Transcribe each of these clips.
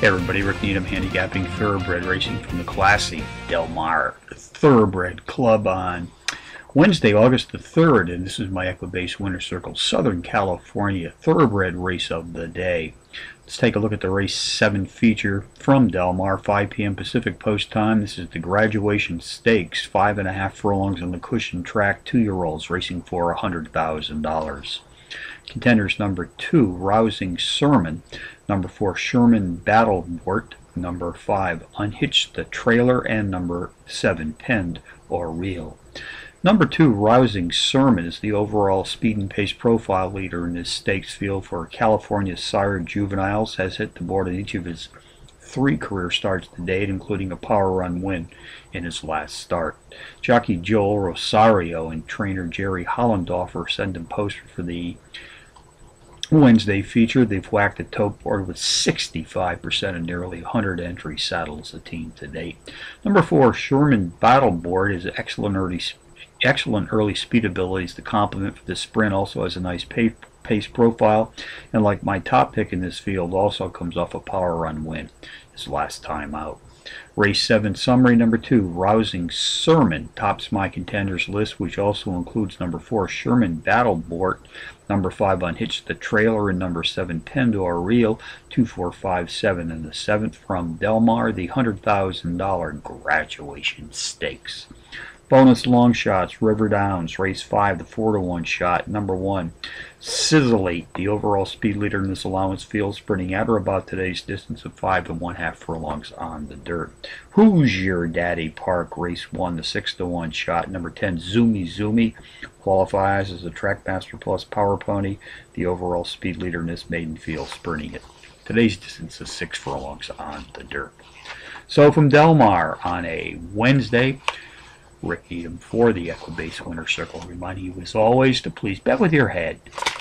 Hey everybody, Rick Needham handicapping thoroughbred racing from the classy Del Mar Thoroughbred Club on Wednesday, August the 3rd, and this is my Equibase Winter Circle Southern California Thoroughbred race of the day. Let's take a look at the race 7 feature from Del Mar, 5 p.m. Pacific Post Time. This is the Graduation Stakes, five and a half furlongs on the cushion track, two-year-olds racing for $100,000. Contenders number 2, Rousing Sermon. Number 4, Sherman Battlewort. Number 5, Unhitch the Trailer. And number 7, Penned or Real. Number two, Rousing Sermon is the overall speed and pace profile leader in this stakes field for California Sire Juveniles, has hit the board in each of his three career starts to date, including a power run win in his last start. Jockey Joel Rosario and trainer Jerry Hollendorfer send him poster for the Wednesday feature. They've whacked the tote board with 65% of nearly 100 entries saddles the team to date. Number four, Sherman Battle Board is excellent early excellent early speed abilities. The complement for the sprint also has a nice pace profile. And like my top pick in this field, also comes off a power run win his last time out. Race 7 summary number 2, Rousing Sermon, tops my contenders list, which also includes number 4, Sherman Battlebort, number 5, Unhitch the Trailer, and number 7, Pendor Real, 2457, and the 7th from Del Mar, the $100,000 graduation stakes. Bonus long shots, River Downs, race 5, the 4 to 1 shot. Number 1, Sizzlate, the overall speed leader in this allowance field, sprinting at or about today's distance of 5 and 1 half furlongs on the dirt. Who's Your Daddy Park, race 1, the 6 to 1 shot. Number 10, Zoomy Zoomy, qualifies as a Trackmaster Plus Power Pony, the overall speed leader in this maiden field, sprinting it. Today's distance is 6 furlongs on the dirt. So from Del Mar on a Wednesday, Rick for the Equibase Winter Circle, reminding you as always to please bet with your head,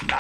not.